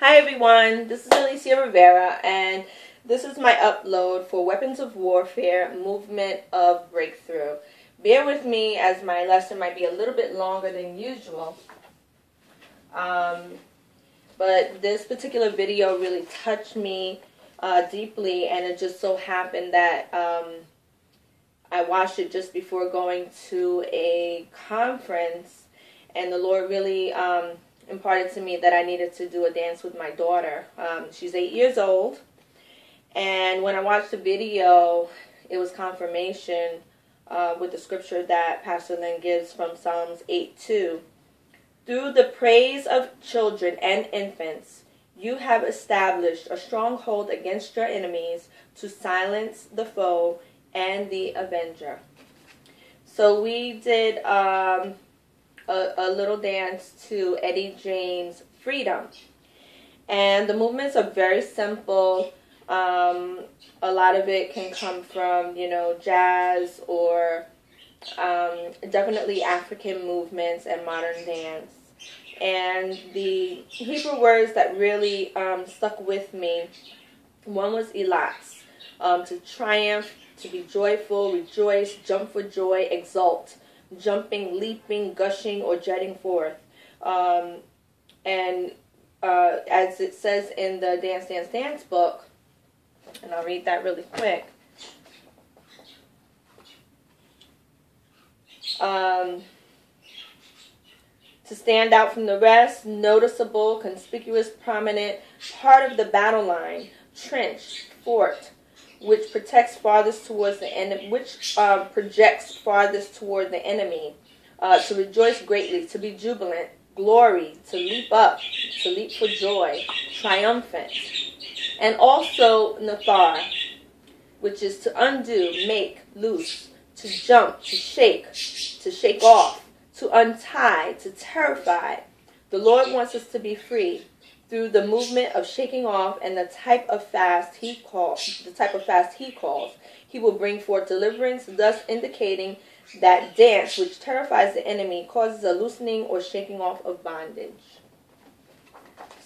Hi everyone, this is Alicia Rivera and this is my upload for Weapons of Warfare Movement of Breakthrough. Bear with me as my lesson might be a little bit longer than usual. Um, but this particular video really touched me uh, deeply and it just so happened that um, I watched it just before going to a conference and the Lord really um, imparted to me that I needed to do a dance with my daughter. Um, she's eight years old, and when I watched the video, it was confirmation uh, with the scripture that Pastor Lynn gives from Psalms 8 2. Through the praise of children and infants, you have established a stronghold against your enemies to silence the foe and the avenger. So we did um, a, a little dance to Eddie James' Freedom. And the movements are very simple. Um, a lot of it can come from, you know, jazz or um, definitely African movements and modern dance. And the Hebrew words that really um, stuck with me, one was elatz, um, to triumph, to be joyful, rejoice, jump for joy, exult jumping, leaping, gushing, or jetting forth. Um, and uh, as it says in the Dance Dance Dance book, and I'll read that really quick. Um, to stand out from the rest, noticeable, conspicuous, prominent, part of the battle line, trench, fort, which protects farthest towards the enemy, which uh, projects farthest toward the enemy, uh, to rejoice greatly, to be jubilant, glory, to leap up, to leap for joy, triumphant, and also nathar, which is to undo, make, loose, to jump, to shake, to shake off, to untie, to terrify. The Lord wants us to be free through the movement of shaking off and the type of fast he calls the type of fast he calls he will bring forth deliverance thus indicating that dance which terrifies the enemy causes a loosening or shaking off of bondage.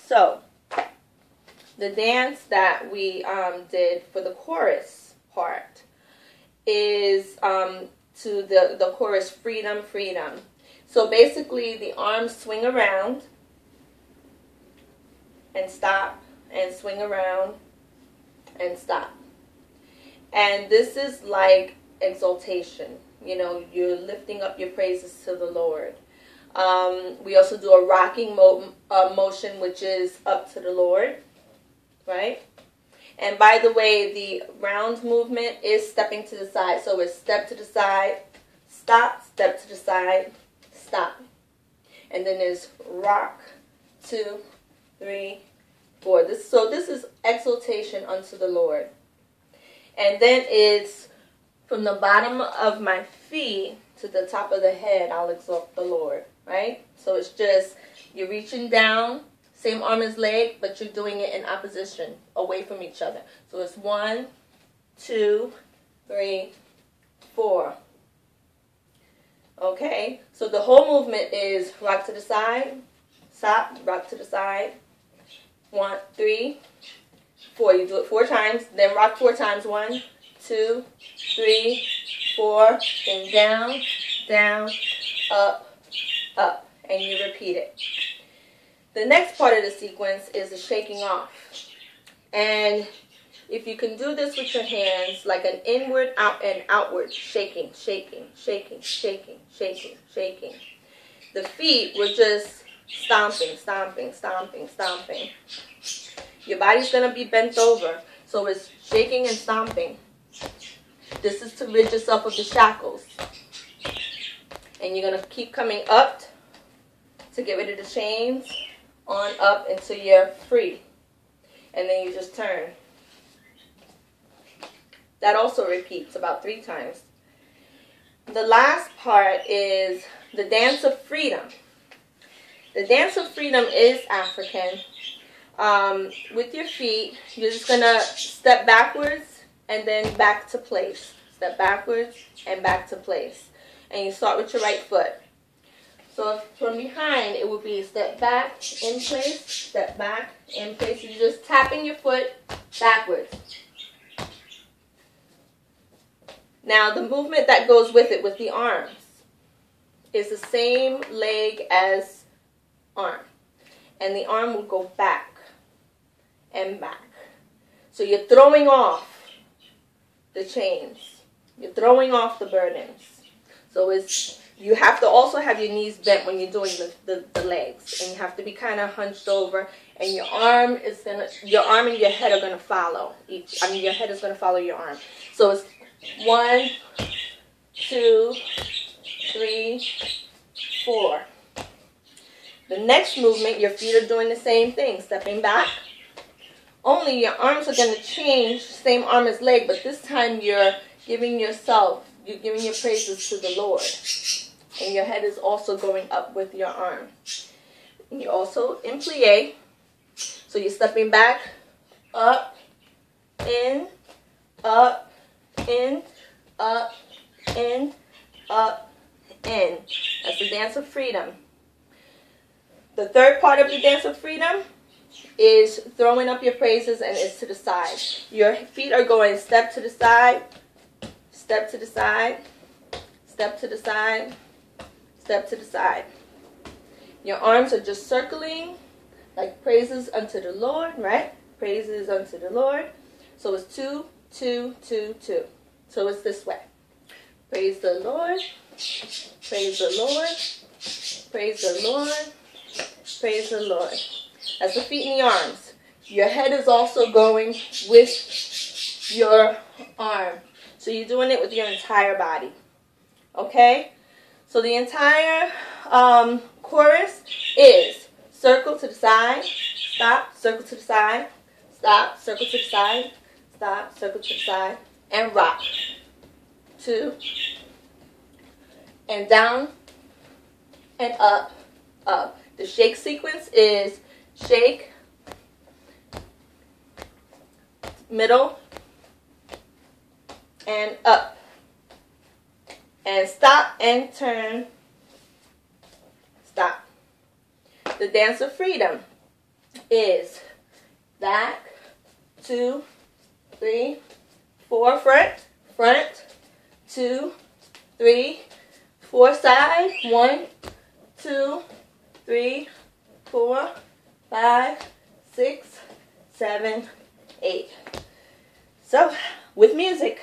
So the dance that we um, did for the chorus part is um, to the, the chorus freedom freedom. So basically the arms swing around and stop and swing around and stop. And this is like exaltation. You know, you're lifting up your praises to the Lord. Um, we also do a rocking mo- uh, motion, which is up to the Lord, right? And by the way, the round movement is stepping to the side. So it's step to the side, stop, step to the side, stop. And then there's rock, two, three, four. This so this is exaltation unto the Lord. And then it's from the bottom of my feet to the top of the head, I'll exalt the Lord. Right? So it's just you're reaching down, same arm as leg, but you're doing it in opposition, away from each other. So it's one, two, three, four. Okay, so the whole movement is rock to the side, stop, rock to the side, one, three, four. You do it four times, then rock four times. One, two, three, four, then down, down, up, up, and you repeat it. The next part of the sequence is the shaking off. And if you can do this with your hands, like an inward out and outward shaking, shaking, shaking, shaking, shaking, shaking. The feet were just stomping, stomping, stomping, stomping. Your body's going to be bent over. So it's shaking and stomping. This is to rid yourself of the shackles. And you're going to keep coming up to get rid of the chains, on up until you're free. And then you just turn. That also repeats about three times. The last part is the dance of freedom. The dance of freedom is African. Um, with your feet, you're just going to step backwards and then back to place. Step backwards and back to place. And you start with your right foot. So from behind, it would be step back, in place, step back, in place. You're just tapping your foot backwards. Now the movement that goes with it with the arms is the same leg as arm. And the arm will go back and back. So you're throwing off the chains. You're throwing off the burdens. So it's you have to also have your knees bent when you're doing the, the, the legs. And you have to be kind of hunched over. And your arm is gonna your arm and your head are gonna follow. Each I mean your head is gonna follow your arm. So it's one, two, three, four. The next movement, your feet are doing the same thing, stepping back. Only your arms are going to change, same arm as leg, but this time you're giving yourself, you're giving your praises to the Lord. And your head is also going up with your arm. And you're also in plie. So you're stepping back, up, in, up, in, up, in, up, in. That's the dance of freedom. The third part of the dance of freedom is throwing up your praises and it's to the side. Your feet are going step to the side, step to the side, step to the side, step to the side. Your arms are just circling like praises unto the Lord, right? Praises unto the Lord. So it's two, two, two, two. So it's this way. Praise the Lord. Praise the Lord. Praise the Lord. Praise the Lord. As the feet and the arms. Your head is also going with your arm. So you're doing it with your entire body. Okay? So the entire um, chorus is circle to the side, stop, circle to the side, stop, circle to the side, stop, circle to the side, and rock. Two, and down, and up, up. The shake sequence is shake, middle, and up. And stop and turn, stop. The dance of freedom is back, two, three, four, front, front, two, three, four, side, one, two, three, four, five, six, seven, eight. So, with music.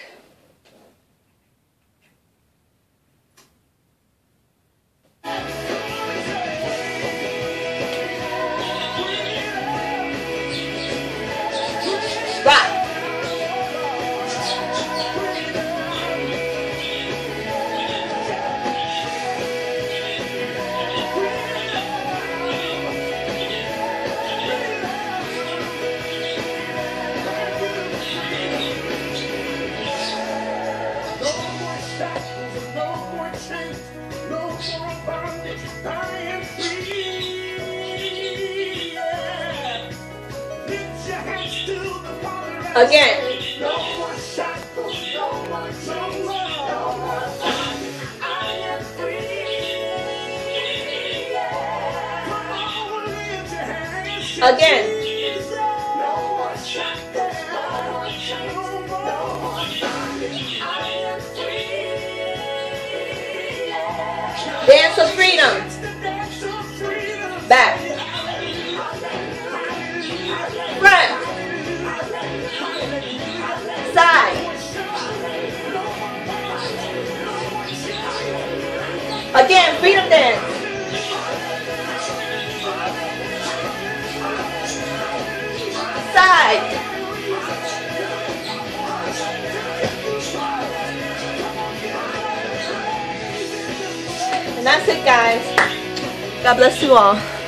Again. Again. Dance of freedom. Back. God bless you all.